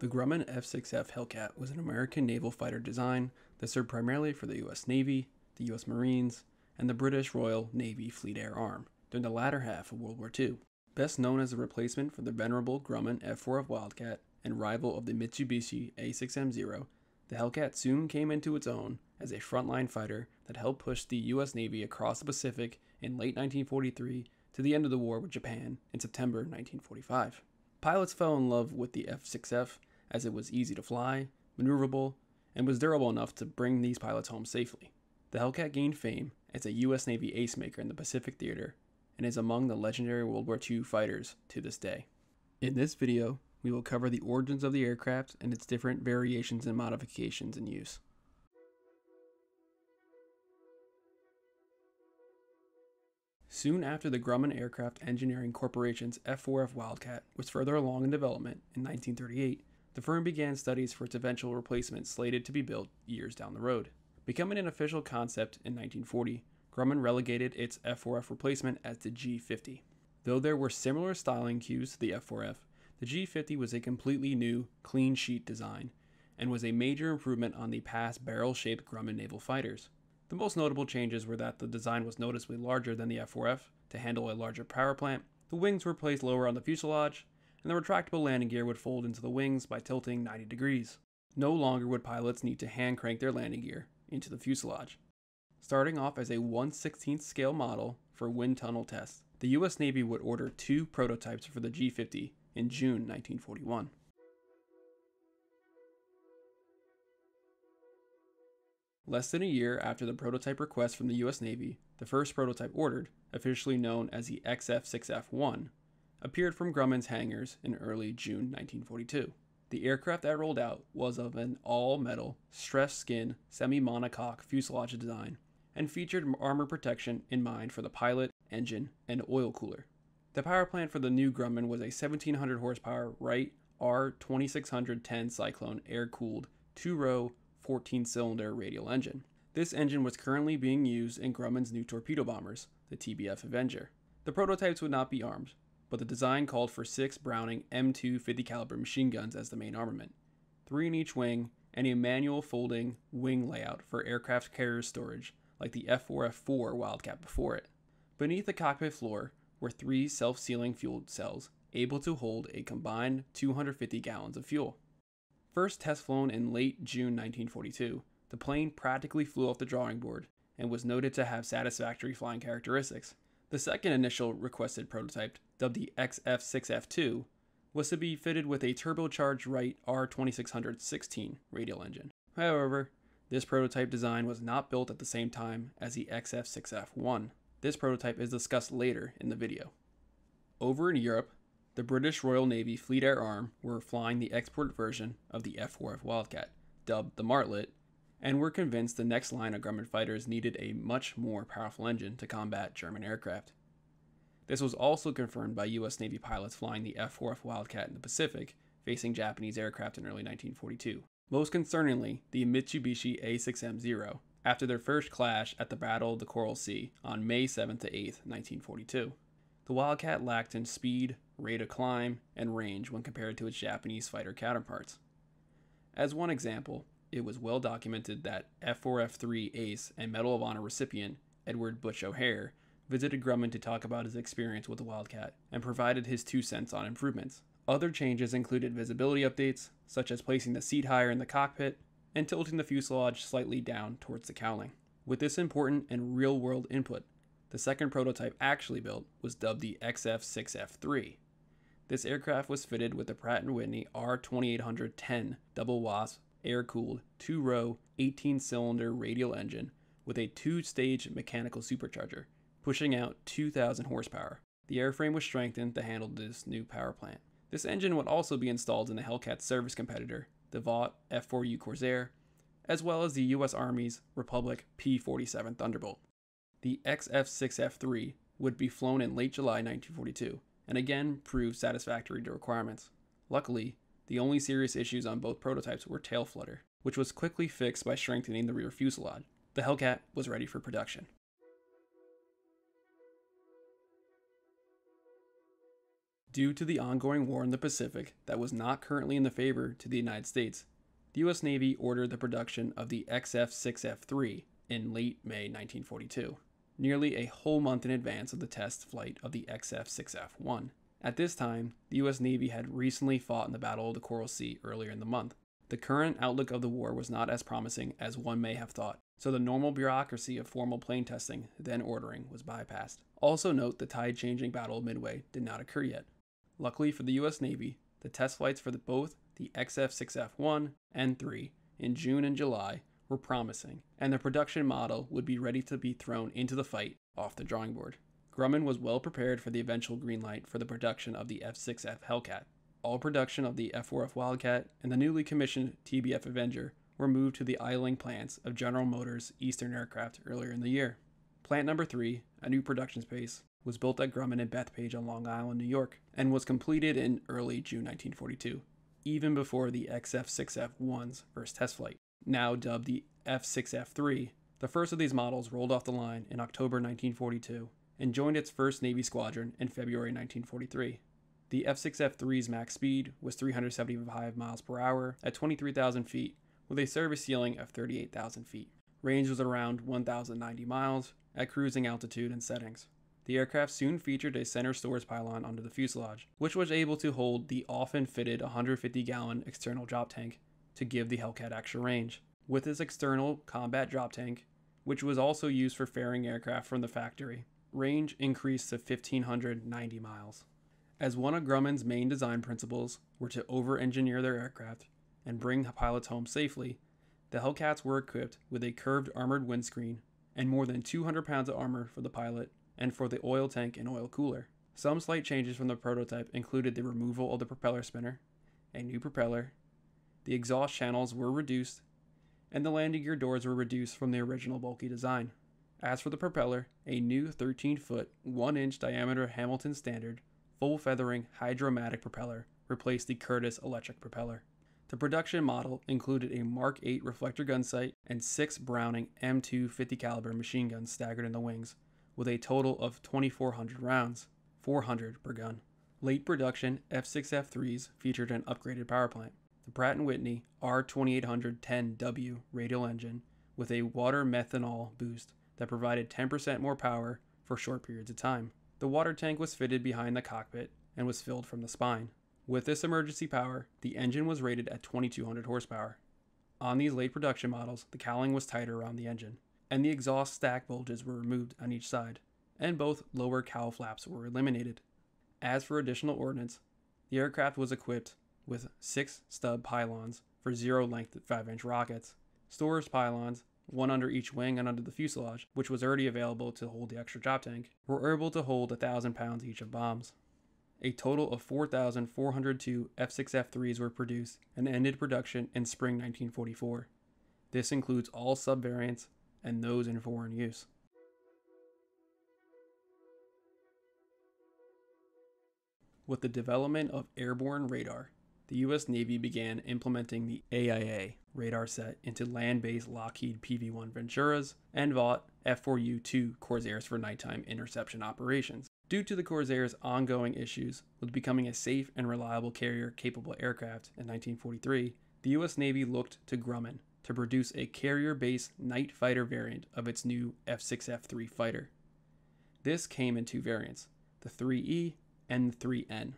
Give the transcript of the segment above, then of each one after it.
The Grumman F-6F Hellcat was an American naval fighter design that served primarily for the U.S. Navy, the U.S. Marines, and the British Royal Navy Fleet Air Arm during the latter half of World War II. Best known as a replacement for the venerable Grumman F-4F Wildcat and rival of the Mitsubishi A6M0, the Hellcat soon came into its own as a frontline fighter that helped push the U.S. Navy across the Pacific in late 1943 to the end of the war with Japan in September 1945. Pilots fell in love with the F-6F as it was easy to fly, maneuverable, and was durable enough to bring these pilots home safely. The Hellcat gained fame as a U.S. Navy ace maker in the Pacific theater and is among the legendary World War II fighters to this day. In this video, we will cover the origins of the aircraft and its different variations and modifications in use. Soon after the Grumman Aircraft Engineering Corporation's F-4F Wildcat was further along in development in 1938, the firm began studies for its eventual replacement slated to be built years down the road. Becoming an official concept in 1940, Grumman relegated its F4F replacement as the G50. Though there were similar styling cues to the F4F, the G50 was a completely new, clean sheet design and was a major improvement on the past barrel shaped Grumman naval fighters. The most notable changes were that the design was noticeably larger than the F4F to handle a larger power plant, the wings were placed lower on the fuselage, and the retractable landing gear would fold into the wings by tilting 90 degrees. No longer would pilots need to hand crank their landing gear into the fuselage. Starting off as a 1 16th scale model for wind tunnel tests, the US Navy would order two prototypes for the G 50 in June 1941. Less than a year after the prototype request from the US Navy, the first prototype ordered, officially known as the XF 6F 1, appeared from Grumman's hangars in early June 1942. The aircraft that rolled out was of an all metal, stressed skin, semi monocoque fuselage design and featured armor protection in mind for the pilot, engine, and oil cooler. The power plant for the new Grumman was a 1700 horsepower Wright R2610 Cyclone air cooled, two row, 14 cylinder radial engine. This engine was currently being used in Grumman's new torpedo bombers, the TBF Avenger. The prototypes would not be armed, but the design called for six Browning M2 50 caliber machine guns as the main armament, three in each wing, and a manual folding wing layout for aircraft carrier storage like the F4F4 Wildcat before it. Beneath the cockpit floor were three self-sealing fuel cells able to hold a combined 250 gallons of fuel. First test flown in late June 1942, the plane practically flew off the drawing board and was noted to have satisfactory flying characteristics. The second initial requested prototype, dubbed the XF6F2, was to be fitted with a turbocharged Wright R2616 radial engine. However, this prototype design was not built at the same time as the XF6F1. This prototype is discussed later in the video. Over in Europe, the British Royal Navy Fleet Air Arm were flying the export version of the F4F Wildcat, dubbed the Martlet, and were convinced the next line of Grumman fighters needed a much more powerful engine to combat German aircraft. This was also confirmed by US Navy pilots flying the F-4F Wildcat in the Pacific, facing Japanese aircraft in early 1942. Most concerningly, the Mitsubishi A6M0, after their first clash at the Battle of the Coral Sea on May 7 to 8, 1942. The Wildcat lacked in speed, rate of climb, and range when compared to its Japanese fighter counterparts. As one example, it was well documented that F4F3 ace and Medal of Honor recipient Edward Butch O'Hare visited Grumman to talk about his experience with the Wildcat and provided his two cents on improvements. Other changes included visibility updates, such as placing the seat higher in the cockpit and tilting the fuselage slightly down towards the cowling. With this important and real world input, the second prototype actually built was dubbed the XF6F3. This aircraft was fitted with the Pratt & Whitney R2810 double wasp air cooled, two row, 18 cylinder radial engine with a two stage mechanical supercharger, pushing out 2,000 horsepower. The airframe was strengthened to handle this new power plant. This engine would also be installed in the Hellcat service competitor, the Vought F4U Corsair, as well as the US Army's Republic P 47 Thunderbolt. The XF6F3 would be flown in late July 1942 and again proved satisfactory to requirements. Luckily, the only serious issues on both prototypes were tail flutter, which was quickly fixed by strengthening the rear fuselage. The Hellcat was ready for production. Due to the ongoing war in the Pacific that was not currently in the favor to the United States, the U.S. Navy ordered the production of the XF 6F 3 in late May 1942, nearly a whole month in advance of the test flight of the XF 6F 1. At this time, the U.S. Navy had recently fought in the Battle of the Coral Sea earlier in the month. The current outlook of the war was not as promising as one may have thought, so the normal bureaucracy of formal plane testing, then ordering, was bypassed. Also note the tide changing Battle of Midway did not occur yet. Luckily for the US Navy, the test flights for the, both the XF 6F 1 and 3 in June and July were promising, and the production model would be ready to be thrown into the fight off the drawing board. Grumman was well prepared for the eventual green light for the production of the F 6F Hellcat. All production of the F 4F Wildcat and the newly commissioned TBF Avenger were moved to the idling plants of General Motors Eastern Aircraft earlier in the year. Plant number 3, a new production space, was built at Grumman and Bethpage on Long Island, New York, and was completed in early June 1942, even before the XF6F1's first test flight. Now dubbed the F6F3, the first of these models rolled off the line in October 1942 and joined its first Navy squadron in February 1943. The F6F3's max speed was 375 miles per hour at 23,000 feet with a service ceiling of 38,000 feet. Range was around 1,090 miles at cruising altitude and settings. The aircraft soon featured a center stores pylon under the fuselage, which was able to hold the often fitted 150 gallon external drop tank to give the Hellcat extra range. With this external combat drop tank, which was also used for ferrying aircraft from the factory, range increased to 1,590 miles. As one of Grumman's main design principles were to over engineer their aircraft, and bring the pilots home safely, the Hellcats were equipped with a curved armored windscreen and more than 200 pounds of armor for the pilot and for the oil tank and oil cooler. Some slight changes from the prototype included the removal of the propeller spinner, a new propeller, the exhaust channels were reduced, and the landing gear doors were reduced from the original bulky design. As for the propeller, a new 13 foot, 1 inch diameter Hamilton Standard full feathering hydromatic propeller replaced the Curtiss electric propeller. The production model included a Mark 8 reflector gun sight and six Browning M2 50 caliber machine guns staggered in the wings, with a total of 2,400 rounds, 400 per gun. Late production F6F3s featured an upgraded power plant, the Pratt & Whitney R2810W radial engine with a water methanol boost that provided 10% more power for short periods of time. The water tank was fitted behind the cockpit and was filled from the spine. With this emergency power, the engine was rated at 2200 horsepower. On these late production models, the cowling was tighter around the engine, and the exhaust stack bulges were removed on each side, and both lower cowl flaps were eliminated. As for additional ordnance, the aircraft was equipped with six stub pylons for zero length 5 inch rockets, stores pylons, one under each wing and under the fuselage, which was already available to hold the extra drop tank, were able to hold a thousand pounds each of bombs. A total of 4,402 F6F3s were produced and ended production in spring 1944. This includes all subvariants and those in foreign use. With the development of airborne radar, the U.S. Navy began implementing the AIA radar set into land based Lockheed PV 1 Venturas and Vought F 4U 2 Corsairs for nighttime interception operations. Due to the Corsair's ongoing issues with becoming a safe and reliable carrier capable aircraft in 1943, the U.S. Navy looked to Grumman to produce a carrier based night fighter variant of its new F 6F 3 fighter. This came in two variants the 3E and the 3N.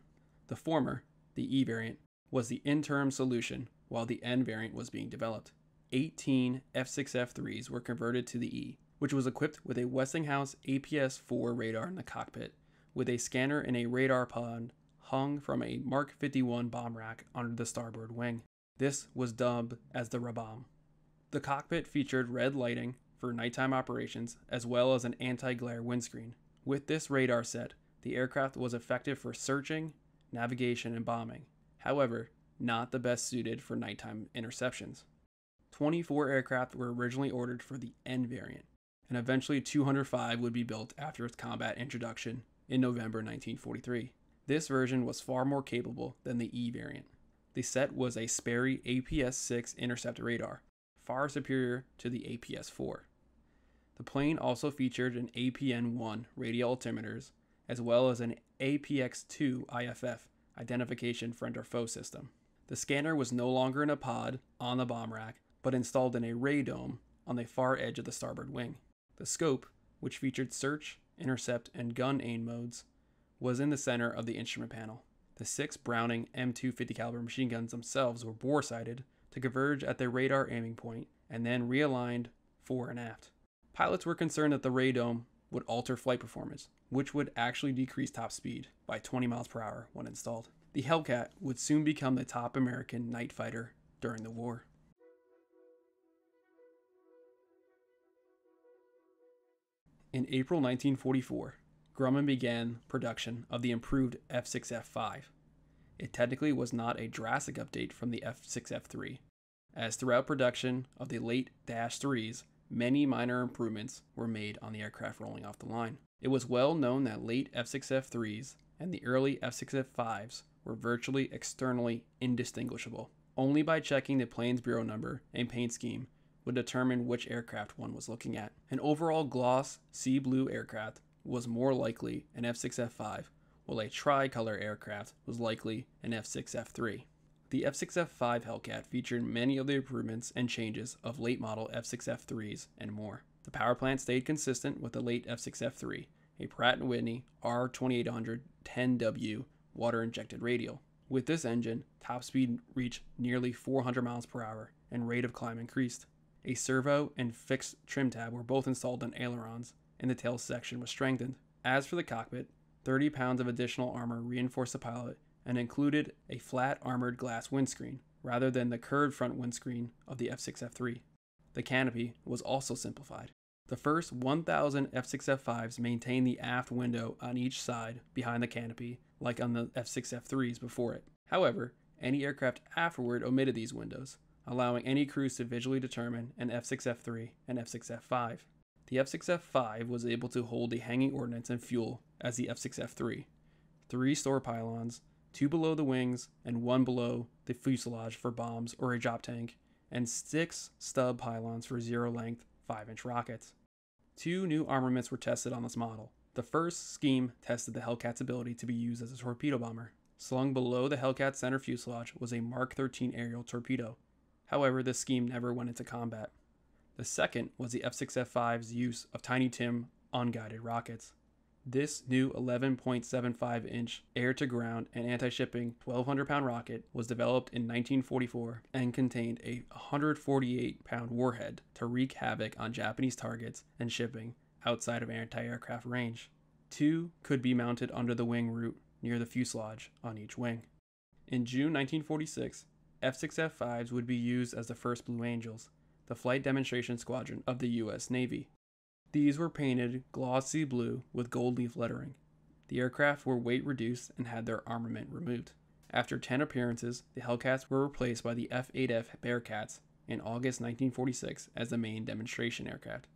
The former, the E variant, was the interim solution while the N variant was being developed. 18 F 6F 3s were converted to the E, which was equipped with a Westinghouse APS 4 radar in the cockpit with a scanner and a radar pod hung from a Mark 51 bomb rack under the starboard wing. This was dubbed as the Rabam. The cockpit featured red lighting for nighttime operations as well as an anti glare windscreen. With this radar set, the aircraft was effective for searching, navigation, and bombing. However, not the best suited for nighttime interceptions. 24 aircraft were originally ordered for the N variant, and eventually 205 would be built after its combat introduction in November 1943. This version was far more capable than the E variant. The set was a Sperry APS 6 intercept radar, far superior to the APS 4. The plane also featured an APN 1 radio altimeters, as well as an APX 2 IFF identification friend or foe system. The scanner was no longer in a pod on the bomb rack, but installed in a radome on the far edge of the starboard wing. The scope, which featured search, intercept, and gun aim modes, was in the center of the instrument panel. The six Browning M2 50 caliber machine guns themselves were bore sighted to converge at their radar aiming point and then realigned fore and aft. Pilots were concerned that the radome would alter flight performance, which would actually decrease top speed by 20 miles per hour when installed. The Hellcat would soon become the top American night fighter during the war. In April 1944, Grumman began production of the improved F6F5. It technically was not a drastic update from the F6F3, as throughout production of the late Dash 3s, many minor improvements were made on the aircraft rolling off the line. It was well known that late F6F3s and the early F6F5s were virtually externally indistinguishable. Only by checking the plane's bureau number and paint scheme would determine which aircraft one was looking at. An overall gloss sea blue aircraft was more likely an F6F5, while a tricolor aircraft was likely an F6F3. The F6F5 Hellcat featured many of the improvements and changes of late model F6F3s and more. The power plant stayed consistent with the late F6F3, a Pratt & Whitney R2800 10W water injected radial. With this engine, top speed reached nearly 400 miles per hour and rate of climb increased. A servo and fixed trim tab were both installed on ailerons, and the tail section was strengthened. As for the cockpit, 30 pounds of additional armor reinforced the pilot and included a flat armored glass windscreen rather than the curved front windscreen of the F6F3. The canopy was also simplified. The first 1,000 F6F5s maintained the aft window on each side behind the canopy, like on the F6F3s before it. However, any aircraft afterward omitted these windows, allowing any crews to visually determine an F6F3 and F6F5. The F6F5 was able to hold the hanging ordnance and fuel as the F6F3. Three store pylons, two below the wings and one below the fuselage for bombs or a drop tank, and six stub pylons for zero length 5 inch rockets. Two new armaments were tested on this model. The first scheme tested the Hellcat's ability to be used as a torpedo bomber. Slung below the Hellcat's center fuselage was a Mark 13 aerial torpedo. However, this scheme never went into combat. The second was the F6F5's use of Tiny Tim unguided rockets. This new 11.75 inch air to ground and anti shipping 1200 pound rocket was developed in 1944 and contained a 148 pound warhead to wreak havoc on Japanese targets and shipping outside of anti aircraft range. Two could be mounted under the wing root near the fuselage on each wing. In June 1946, F 6 F 5s would be used as the first Blue Angels, the flight demonstration squadron of the U.S. Navy. These were painted glossy blue with gold leaf lettering. The aircraft were weight reduced and had their armament removed. After 10 appearances, the Hellcats were replaced by the F 8F Bearcats in August 1946 as the main demonstration aircraft.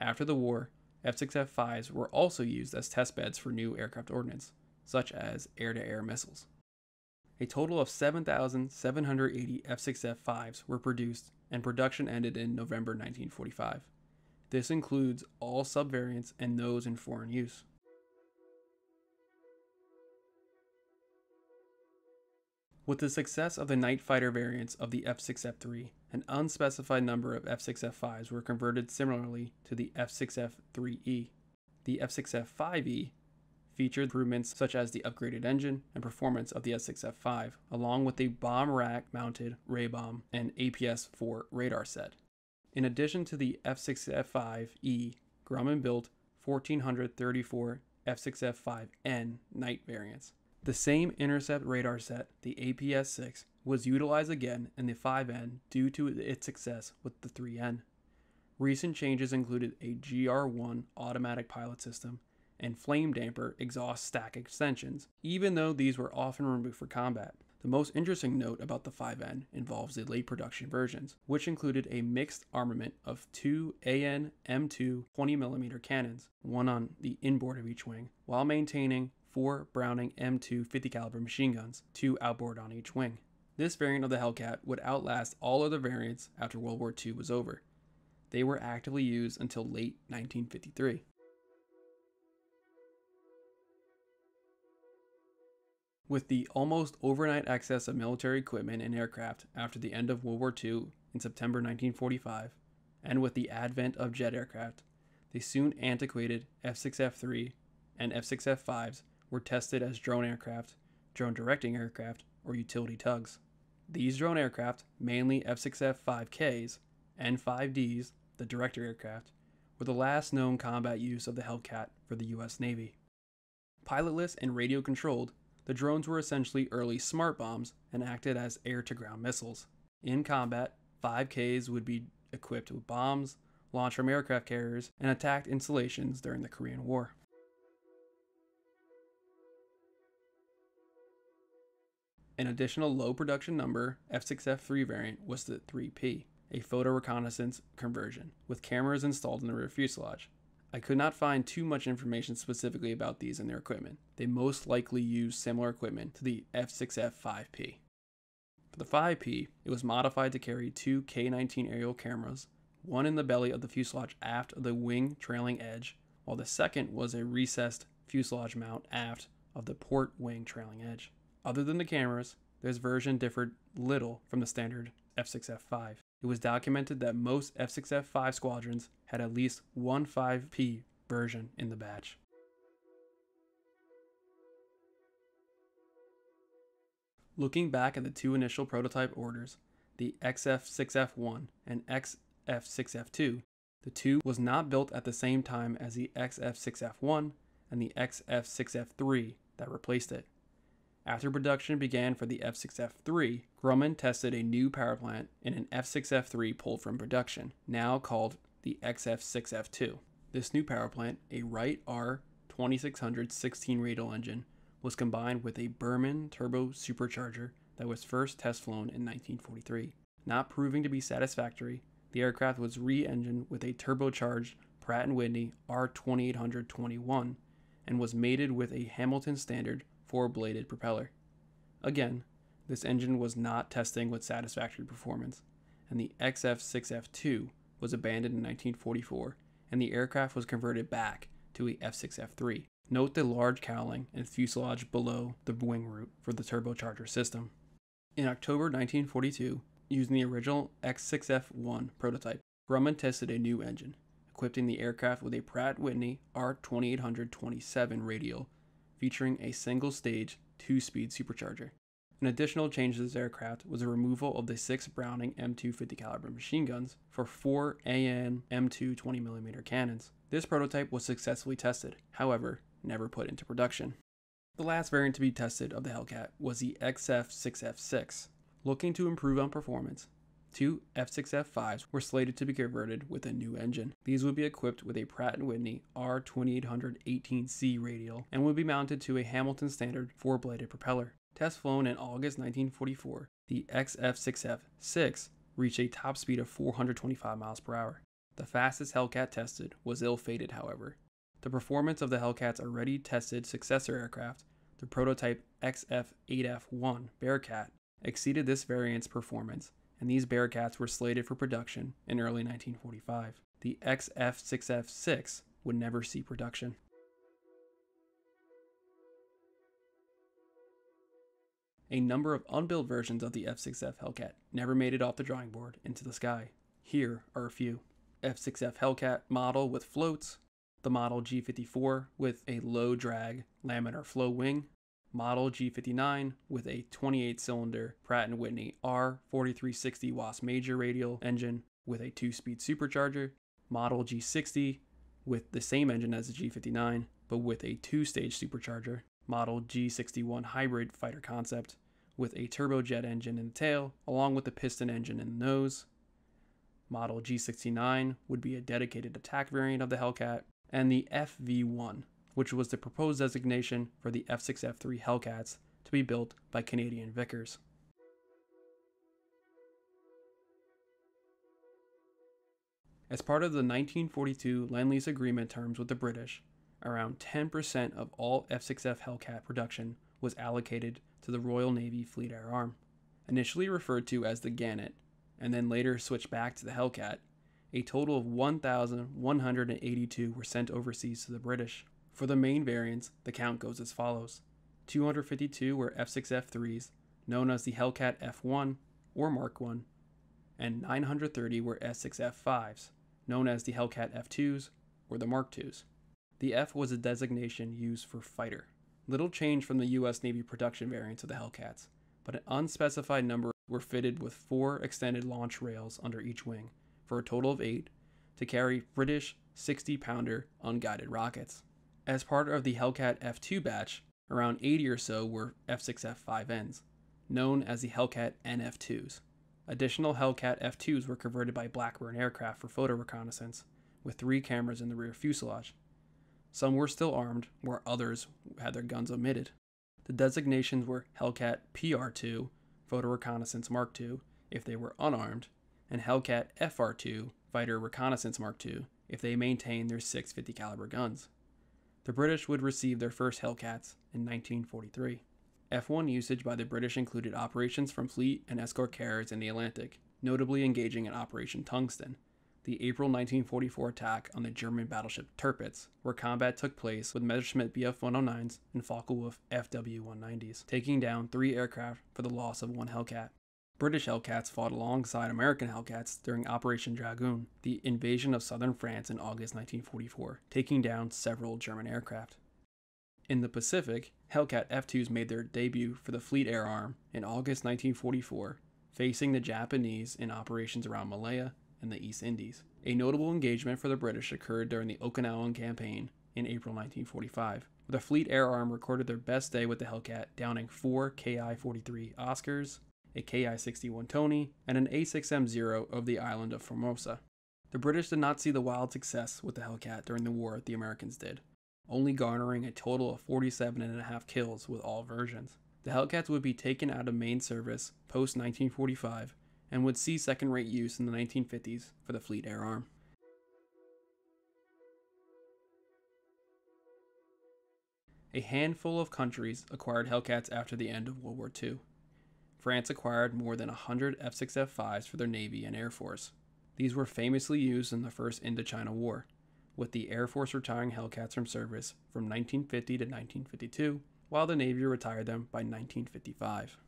After the war, F 6F 5s were also used as test beds for new aircraft ordnance, such as air to air missiles. A total of 7,780 F 6F 5s were produced, and production ended in November 1945. This includes all subvariants and those in foreign use. With the success of the night fighter variants of the F6F3, an unspecified number of F6F5s were converted similarly to the F6F3E. The F6F5E featured improvements such as the upgraded engine and performance of the F6F5, along with a bomb rack mounted ray bomb and APS 4 radar set. In addition to the F6F5E, Grumman built 1434 F6F5N night variants. The same intercept radar set, the APS 6, was utilized again in the 5N due to its success with the 3N. Recent changes included a GR1 automatic pilot system and flame damper exhaust stack extensions, even though these were often removed for combat. The most interesting note about the 5N involves the late production versions, which included a mixed armament of two AN M2 20mm cannons, one on the inboard of each wing, while maintaining four Browning M2 50 caliber machine guns, two outboard on each wing. This variant of the Hellcat would outlast all other variants after World War II was over. They were actively used until late 1953. With the almost overnight access of military equipment and aircraft after the end of World War II in September 1945, and with the advent of jet aircraft, the soon antiquated F 6F 3 and F 6F 5s were tested as drone aircraft, drone directing aircraft, or utility tugs. These drone aircraft, mainly F 6F 5Ks and 5Ds, the director aircraft, were the last known combat use of the Hellcat for the US Navy. Pilotless and radio controlled, the drones were essentially early smart bombs and acted as air to ground missiles. In combat, 5Ks would be equipped with bombs, launched from aircraft carriers, and attacked installations during the Korean War. An additional low production number F6F3 variant was the 3P, a photo reconnaissance conversion, with cameras installed in the rear fuselage. I could not find too much information specifically about these and their equipment. They most likely used similar equipment to the F6F5P. For the 5P, it was modified to carry two K 19 aerial cameras, one in the belly of the fuselage aft of the wing trailing edge, while the second was a recessed fuselage mount aft of the port wing trailing edge. Other than the cameras, this version differed little from the standard F6F5. It was documented that most F6F5 squadrons had at least one 5P version in the batch. Looking back at the two initial prototype orders, the XF6F1 and XF6F2, the two was not built at the same time as the XF6F1 and the XF6F3 that replaced it. After production began for the F6F3, Grumman tested a new power plant in an F6F3 pulled from production, now called the XF6F2. This new power plant, a Wright R 2600 16 radial engine, was combined with a Birmann turbo supercharger that was first test flown in 1943. Not proving to be satisfactory, the aircraft was re-engined with a turbocharged Pratt & Whitney R2821 and was mated with a Hamilton standard four-bladed propeller. Again, this engine was not testing with satisfactory performance, and the XF6F2 was abandoned in 1944, and the aircraft was converted back to a F6F3. Note the large cowling and fuselage below the wing root for the turbocharger system. In October 1942, using the original X6F1 prototype, Grumman tested a new engine, equipping the aircraft with a Pratt Whitney R2827 radial featuring a single stage, two speed supercharger. An additional change to this aircraft was the removal of the six Browning M250 caliber machine guns for four AN M2 20mm cannons. This prototype was successfully tested, however, never put into production. The last variant to be tested of the Hellcat was the XF6F6. Looking to improve on performance, Two F6F5s were slated to be converted with a new engine. These would be equipped with a Pratt & Whitney R2818C radial and would be mounted to a Hamilton standard four-bladed propeller. Test flown in August 1944, the XF6F6 reached a top speed of 425 miles per hour. The fastest Hellcat tested was ill-fated, however. The performance of the Hellcat's already tested successor aircraft, the prototype XF8F1 Bearcat, exceeded this variant's performance and these Bearcats were slated for production in early 1945. The XF6F6 would never see production. A number of unbuilt versions of the F6F Hellcat never made it off the drawing board into the sky. Here are a few. F6F Hellcat model with floats, the model G54 with a low drag laminar flow wing, Model G59 with a 28 cylinder Pratt & Whitney R4360 WASP major radial engine with a 2 speed supercharger, Model G60 with the same engine as the G59 but with a 2 stage supercharger, Model G61 hybrid fighter concept with a turbojet engine in the tail along with the piston engine in the nose. Model G69 would be a dedicated attack variant of the Hellcat, and the FV1 which was the proposed designation for the F6F3 Hellcats to be built by Canadian Vickers. As part of the 1942 Lend Lease Agreement terms with the British, around 10% of all F6F Hellcat production was allocated to the Royal Navy Fleet Air Arm. Initially referred to as the Gannet, and then later switched back to the Hellcat, a total of 1,182 were sent overseas to the British. For the main variants, the count goes as follows 252 were F6F3s, known as the Hellcat F1 or Mark 1, and 930 were F6F5s, known as the Hellcat F2s or the Mark 2s. The F was a designation used for fighter. Little change from the US Navy production variants of the Hellcats, but an unspecified number were fitted with four extended launch rails under each wing, for a total of eight, to carry British 60 pounder unguided rockets. As part of the Hellcat F2 batch, around 80 or so were F6F5Ns, known as the Hellcat NF2s. Additional Hellcat F2s were converted by Blackburn aircraft for photo reconnaissance, with three cameras in the rear fuselage. Some were still armed, where others had their guns omitted. The designations were Hellcat PR2, Photo Reconnaissance Mark II, if they were unarmed, and Hellcat FR2, Fighter Reconnaissance Mark II, if they maintained their 650 caliber guns. The British would receive their first Hellcats in 1943. F1 usage by the British included operations from fleet and escort carriers in the Atlantic, notably engaging in Operation Tungsten, the April 1944 attack on the German battleship Tirpitz, where combat took place with Messerschmitt Bf 109s and Focke-Wulf FW 190s, taking down three aircraft for the loss of one Hellcat. British Hellcats fought alongside American Hellcats during Operation Dragoon, the invasion of southern France in August 1944, taking down several German aircraft. In the Pacific, Hellcat F-2s made their debut for the Fleet Air Arm in August 1944, facing the Japanese in operations around Malaya and the East Indies. A notable engagement for the British occurred during the Okinawan Campaign in April 1945, where the Fleet Air Arm recorded their best day with the Hellcat, downing four Ki-43 Oscars, a Ki-61 Tony, and an A6M0 of the island of Formosa. The British did not see the wild success with the Hellcat during the war that the Americans did, only garnering a total of 47 and a half kills with all versions. The Hellcats would be taken out of main service post 1945 and would see second rate use in the 1950s for the Fleet Air Arm. A handful of countries acquired Hellcats after the end of World War II. France acquired more than 100 F 6 F5s for their Navy and Air Force. These were famously used in the First Indochina War, with the Air Force retiring Hellcats from service from 1950 to 1952, while the Navy retired them by 1955.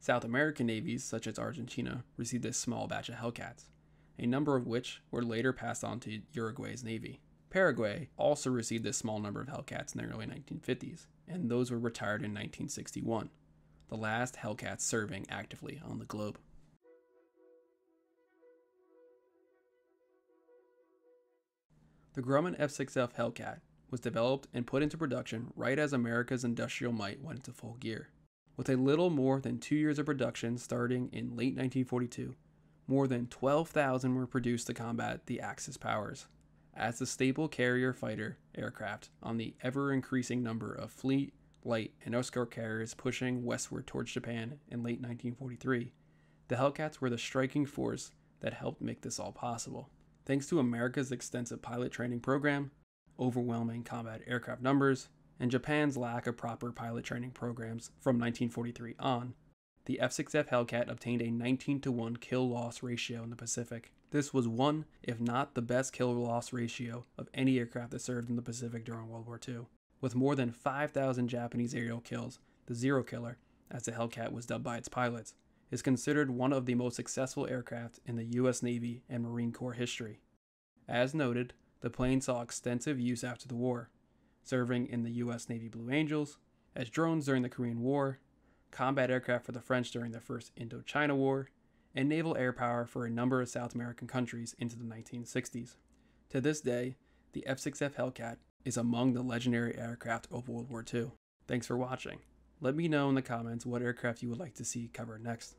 South American navies, such as Argentina, received a small batch of Hellcats, a number of which were later passed on to Uruguay's navy. Paraguay also received a small number of Hellcats in the early 1950s, and those were retired in 1961, the last Hellcat serving actively on the globe. The Grumman F6F Hellcat was developed and put into production right as America's industrial might went into full gear. With a little more than two years of production starting in late 1942, more than 12,000 were produced to combat the Axis powers. As the staple carrier fighter aircraft on the ever increasing number of fleet, light, and escort carriers pushing westward towards Japan in late 1943, the Hellcats were the striking force that helped make this all possible. Thanks to America's extensive pilot training program, overwhelming combat aircraft numbers, and Japan's lack of proper pilot training programs from 1943 on, the F-6F Hellcat obtained a 19 to 1 kill-loss ratio in the Pacific. This was one, if not the best kill-loss ratio of any aircraft that served in the Pacific during World War II. With more than 5,000 Japanese aerial kills, the Zero Killer, as the Hellcat was dubbed by its pilots, is considered one of the most successful aircraft in the U.S. Navy and Marine Corps history. As noted, the plane saw extensive use after the war, serving in the U.S. Navy Blue Angels, as drones during the Korean War, combat aircraft for the French during the First Indochina War, and naval air power for a number of South American countries into the 1960s. To this day, the F 6F Hellcat is among the legendary aircraft of World War II. Thanks for watching. Let me know in the comments what aircraft you would like to see covered next.